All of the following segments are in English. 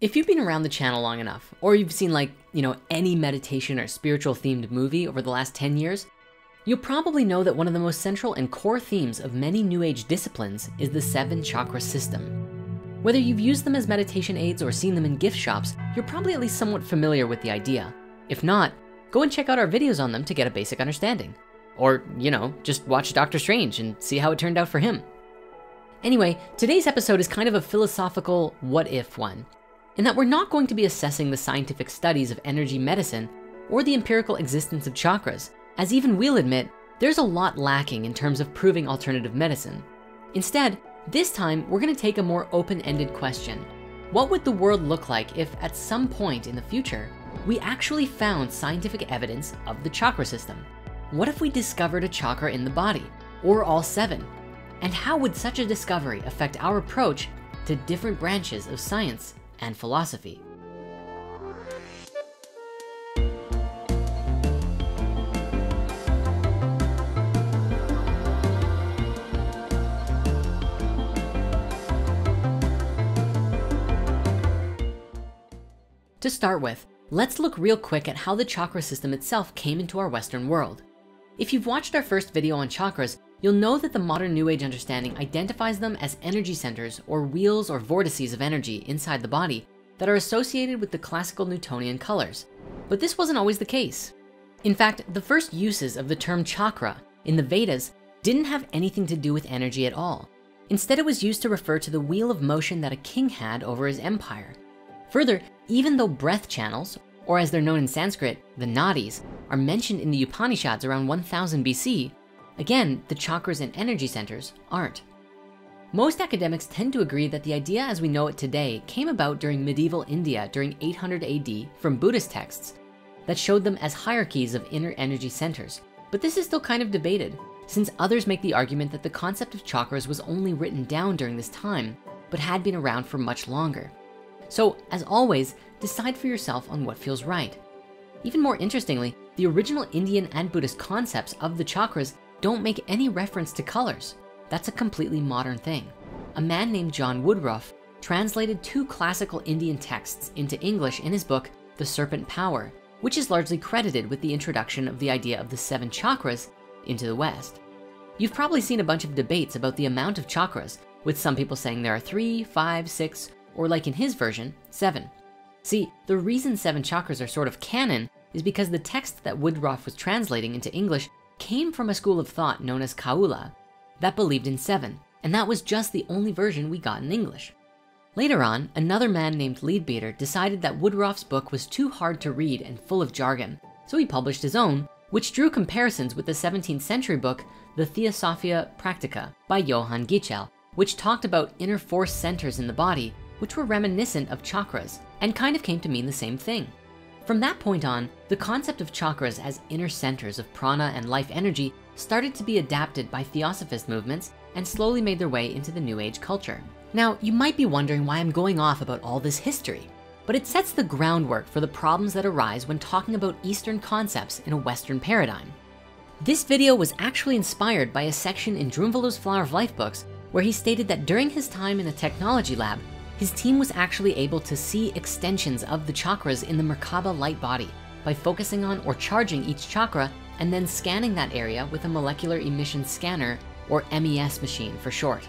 If you've been around the channel long enough, or you've seen like, you know, any meditation or spiritual themed movie over the last 10 years, you'll probably know that one of the most central and core themes of many new age disciplines is the seven chakra system. Whether you've used them as meditation aids or seen them in gift shops, you're probably at least somewhat familiar with the idea. If not, go and check out our videos on them to get a basic understanding. Or, you know, just watch Doctor Strange and see how it turned out for him. Anyway, today's episode is kind of a philosophical what if one in that we're not going to be assessing the scientific studies of energy medicine or the empirical existence of chakras, as even we'll admit, there's a lot lacking in terms of proving alternative medicine. Instead, this time we're gonna take a more open-ended question. What would the world look like if at some point in the future, we actually found scientific evidence of the chakra system? What if we discovered a chakra in the body or all seven? And how would such a discovery affect our approach to different branches of science and philosophy. To start with, let's look real quick at how the chakra system itself came into our Western world. If you've watched our first video on chakras, you'll know that the modern New Age understanding identifies them as energy centers or wheels or vortices of energy inside the body that are associated with the classical Newtonian colors. But this wasn't always the case. In fact, the first uses of the term chakra in the Vedas didn't have anything to do with energy at all. Instead, it was used to refer to the wheel of motion that a king had over his empire. Further, even though breath channels, or as they're known in Sanskrit, the nadis, are mentioned in the Upanishads around 1000 BC, Again, the chakras and energy centers aren't. Most academics tend to agree that the idea as we know it today came about during medieval India during 800 AD from Buddhist texts that showed them as hierarchies of inner energy centers. But this is still kind of debated since others make the argument that the concept of chakras was only written down during this time, but had been around for much longer. So as always, decide for yourself on what feels right. Even more interestingly, the original Indian and Buddhist concepts of the chakras don't make any reference to colors. That's a completely modern thing. A man named John Woodroffe translated two classical Indian texts into English in his book, The Serpent Power, which is largely credited with the introduction of the idea of the seven chakras into the West. You've probably seen a bunch of debates about the amount of chakras, with some people saying there are three, five, six, or like in his version, seven. See, the reason seven chakras are sort of canon is because the text that Woodruff was translating into English came from a school of thought known as Kaula that believed in seven, and that was just the only version we got in English. Later on, another man named Leadbeater decided that Woodroffe's book was too hard to read and full of jargon, so he published his own, which drew comparisons with the 17th century book, the Theosophia Practica by Johann Gichtel, which talked about inner force centers in the body, which were reminiscent of chakras and kind of came to mean the same thing. From that point on, the concept of chakras as inner centers of prana and life energy started to be adapted by theosophist movements and slowly made their way into the new age culture. Now, you might be wondering why I'm going off about all this history, but it sets the groundwork for the problems that arise when talking about Eastern concepts in a Western paradigm. This video was actually inspired by a section in Drunvalo's Flower of Life books where he stated that during his time in a technology lab, his team was actually able to see extensions of the chakras in the Merkaba light body by focusing on or charging each chakra and then scanning that area with a molecular emission scanner or MES machine for short.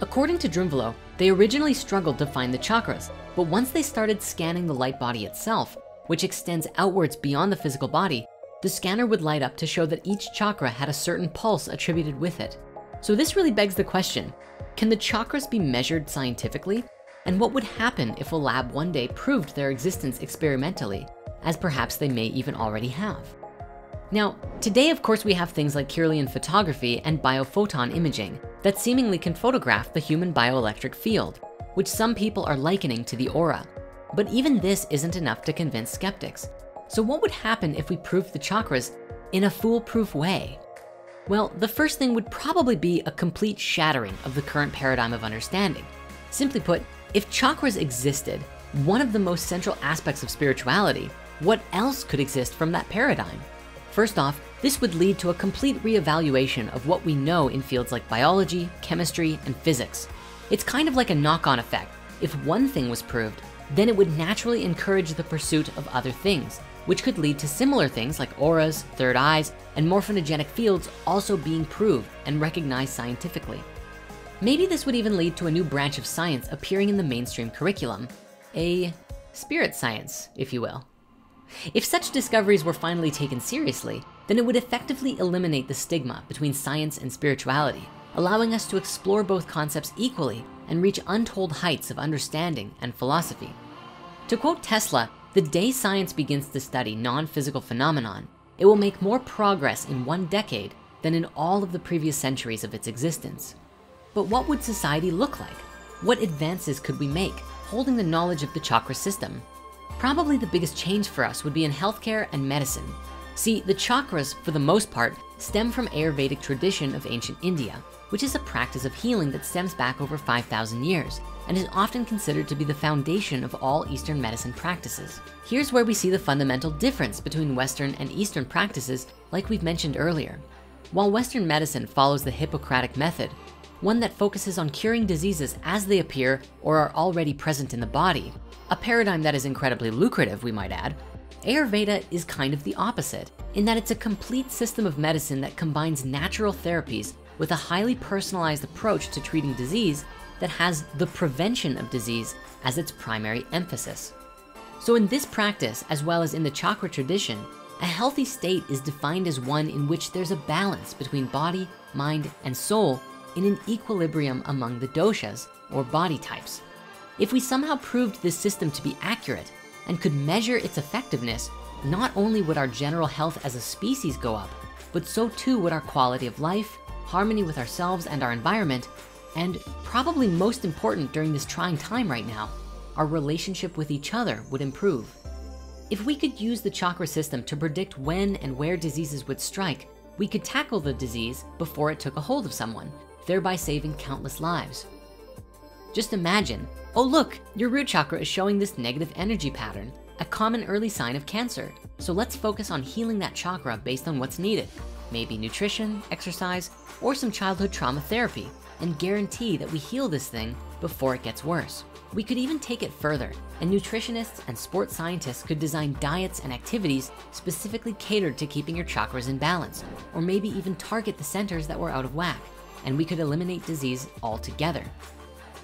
According to Drunvalo, they originally struggled to find the chakras, but once they started scanning the light body itself, which extends outwards beyond the physical body, the scanner would light up to show that each chakra had a certain pulse attributed with it. So this really begs the question, can the chakras be measured scientifically? And what would happen if a lab one day proved their existence experimentally, as perhaps they may even already have? Now, today, of course, we have things like Kirlian photography and biophoton imaging that seemingly can photograph the human bioelectric field, which some people are likening to the aura. But even this isn't enough to convince skeptics. So what would happen if we proved the chakras in a foolproof way? Well, the first thing would probably be a complete shattering of the current paradigm of understanding. Simply put, if chakras existed, one of the most central aspects of spirituality, what else could exist from that paradigm? First off, this would lead to a complete reevaluation of what we know in fields like biology, chemistry, and physics. It's kind of like a knock-on effect. If one thing was proved, then it would naturally encourage the pursuit of other things, which could lead to similar things like auras, third eyes, and morphogenetic fields also being proved and recognized scientifically. Maybe this would even lead to a new branch of science appearing in the mainstream curriculum, a spirit science, if you will. If such discoveries were finally taken seriously, then it would effectively eliminate the stigma between science and spirituality, allowing us to explore both concepts equally and reach untold heights of understanding and philosophy. To quote Tesla, the day science begins to study non-physical phenomenon, it will make more progress in one decade than in all of the previous centuries of its existence. But what would society look like? What advances could we make holding the knowledge of the chakra system? Probably the biggest change for us would be in healthcare and medicine. See, the chakras, for the most part, stem from Ayurvedic tradition of ancient India, which is a practice of healing that stems back over 5,000 years and is often considered to be the foundation of all Eastern medicine practices. Here's where we see the fundamental difference between Western and Eastern practices like we've mentioned earlier. While Western medicine follows the Hippocratic method, one that focuses on curing diseases as they appear or are already present in the body, a paradigm that is incredibly lucrative, we might add, Ayurveda is kind of the opposite in that it's a complete system of medicine that combines natural therapies with a highly personalized approach to treating disease that has the prevention of disease as its primary emphasis. So in this practice, as well as in the chakra tradition, a healthy state is defined as one in which there's a balance between body, mind, and soul in an equilibrium among the doshas or body types. If we somehow proved this system to be accurate and could measure its effectiveness, not only would our general health as a species go up, but so too would our quality of life, harmony with ourselves and our environment, and probably most important during this trying time right now, our relationship with each other would improve. If we could use the chakra system to predict when and where diseases would strike, we could tackle the disease before it took a hold of someone, thereby saving countless lives. Just imagine, oh look, your root chakra is showing this negative energy pattern, a common early sign of cancer. So let's focus on healing that chakra based on what's needed. Maybe nutrition, exercise, or some childhood trauma therapy and guarantee that we heal this thing before it gets worse. We could even take it further and nutritionists and sports scientists could design diets and activities specifically catered to keeping your chakras in balance, or maybe even target the centers that were out of whack, and we could eliminate disease altogether.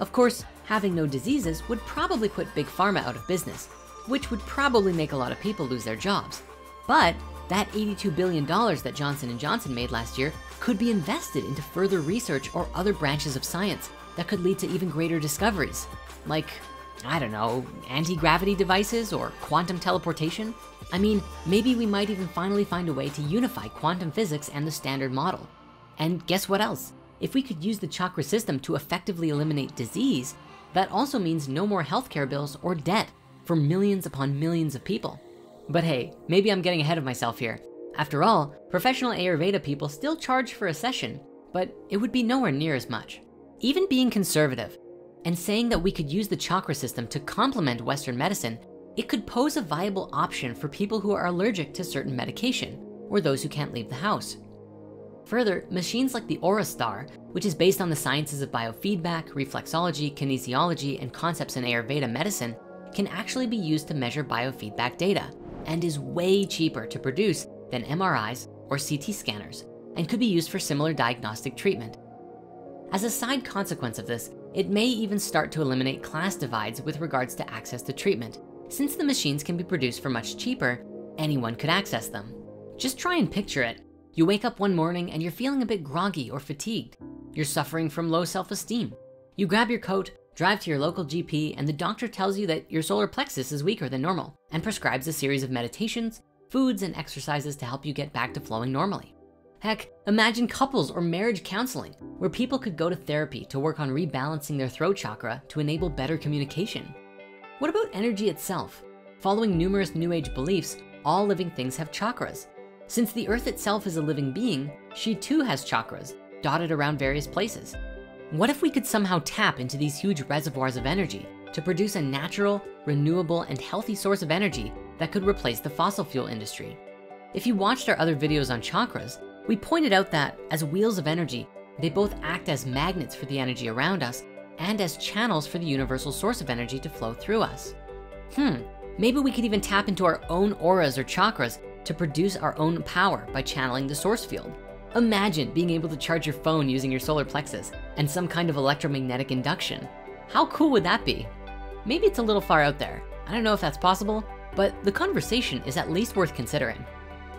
Of course, having no diseases would probably put big pharma out of business, which would probably make a lot of people lose their jobs. But that $82 billion that Johnson & Johnson made last year could be invested into further research or other branches of science that could lead to even greater discoveries. Like, I don't know, anti-gravity devices or quantum teleportation. I mean, maybe we might even finally find a way to unify quantum physics and the standard model. And guess what else? If we could use the chakra system to effectively eliminate disease, that also means no more healthcare bills or debt for millions upon millions of people. But hey, maybe I'm getting ahead of myself here. After all, professional Ayurveda people still charge for a session, but it would be nowhere near as much. Even being conservative and saying that we could use the chakra system to complement Western medicine, it could pose a viable option for people who are allergic to certain medication or those who can't leave the house. Further, machines like the Aurastar, which is based on the sciences of biofeedback, reflexology, kinesiology, and concepts in Ayurveda medicine, can actually be used to measure biofeedback data and is way cheaper to produce than MRIs or CT scanners and could be used for similar diagnostic treatment. As a side consequence of this, it may even start to eliminate class divides with regards to access to treatment. Since the machines can be produced for much cheaper, anyone could access them. Just try and picture it. You wake up one morning and you're feeling a bit groggy or fatigued. You're suffering from low self-esteem. You grab your coat, drive to your local GP, and the doctor tells you that your solar plexus is weaker than normal and prescribes a series of meditations, foods, and exercises to help you get back to flowing normally. Heck, imagine couples or marriage counseling where people could go to therapy to work on rebalancing their throat chakra to enable better communication. What about energy itself? Following numerous new age beliefs, all living things have chakras. Since the earth itself is a living being, she too has chakras dotted around various places. What if we could somehow tap into these huge reservoirs of energy to produce a natural, renewable, and healthy source of energy that could replace the fossil fuel industry? If you watched our other videos on chakras, we pointed out that as wheels of energy, they both act as magnets for the energy around us and as channels for the universal source of energy to flow through us. Hmm, maybe we could even tap into our own auras or chakras to produce our own power by channeling the source field. Imagine being able to charge your phone using your solar plexus and some kind of electromagnetic induction. How cool would that be? Maybe it's a little far out there. I don't know if that's possible, but the conversation is at least worth considering.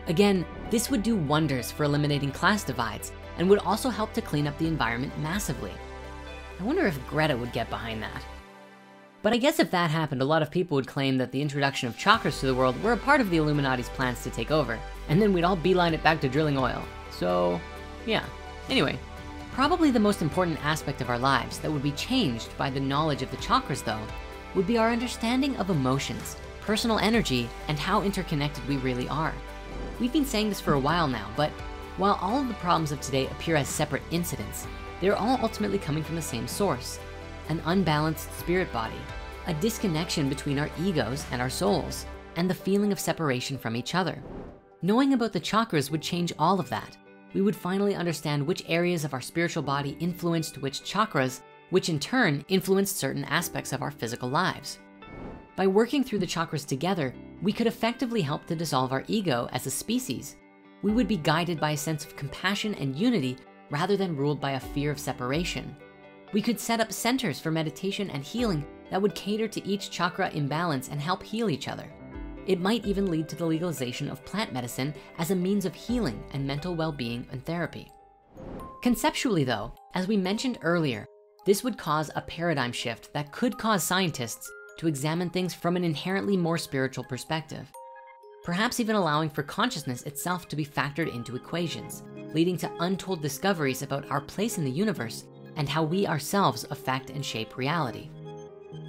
Again, this would do wonders for eliminating class divides and would also help to clean up the environment massively. I wonder if Greta would get behind that. But I guess if that happened, a lot of people would claim that the introduction of chakras to the world were a part of the Illuminati's plans to take over, and then we'd all beeline it back to drilling oil. So, yeah. Anyway, probably the most important aspect of our lives that would be changed by the knowledge of the chakras though, would be our understanding of emotions, personal energy, and how interconnected we really are. We've been saying this for a while now, but while all of the problems of today appear as separate incidents, they're all ultimately coming from the same source, an unbalanced spirit body, a disconnection between our egos and our souls, and the feeling of separation from each other. Knowing about the chakras would change all of that. We would finally understand which areas of our spiritual body influenced which chakras, which in turn influenced certain aspects of our physical lives. By working through the chakras together, we could effectively help to dissolve our ego as a species. We would be guided by a sense of compassion and unity rather than ruled by a fear of separation. We could set up centers for meditation and healing that would cater to each chakra imbalance and help heal each other. It might even lead to the legalization of plant medicine as a means of healing and mental well-being and therapy. Conceptually though, as we mentioned earlier, this would cause a paradigm shift that could cause scientists to examine things from an inherently more spiritual perspective. Perhaps even allowing for consciousness itself to be factored into equations, leading to untold discoveries about our place in the universe and how we ourselves affect and shape reality.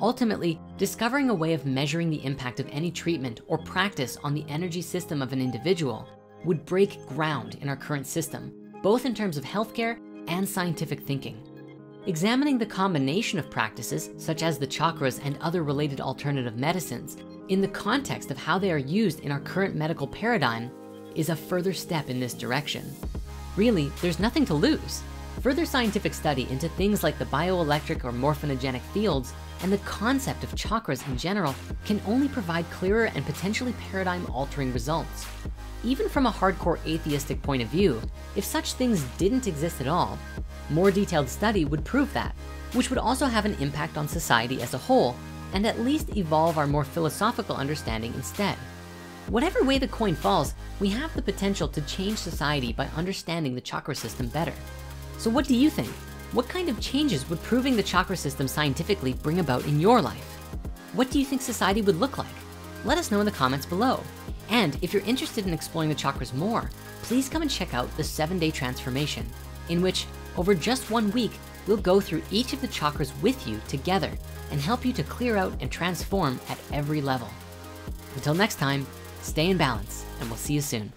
Ultimately, discovering a way of measuring the impact of any treatment or practice on the energy system of an individual would break ground in our current system, both in terms of healthcare and scientific thinking. Examining the combination of practices, such as the chakras and other related alternative medicines, in the context of how they are used in our current medical paradigm is a further step in this direction. Really, there's nothing to lose. Further scientific study into things like the bioelectric or morphinogenic fields and the concept of chakras in general can only provide clearer and potentially paradigm altering results. Even from a hardcore atheistic point of view, if such things didn't exist at all, more detailed study would prove that, which would also have an impact on society as a whole and at least evolve our more philosophical understanding instead. Whatever way the coin falls, we have the potential to change society by understanding the chakra system better. So what do you think? What kind of changes would proving the chakra system scientifically bring about in your life? What do you think society would look like? Let us know in the comments below. And if you're interested in exploring the chakras more, please come and check out the seven day transformation in which over just one week, we'll go through each of the chakras with you together and help you to clear out and transform at every level. Until next time, stay in balance and we'll see you soon.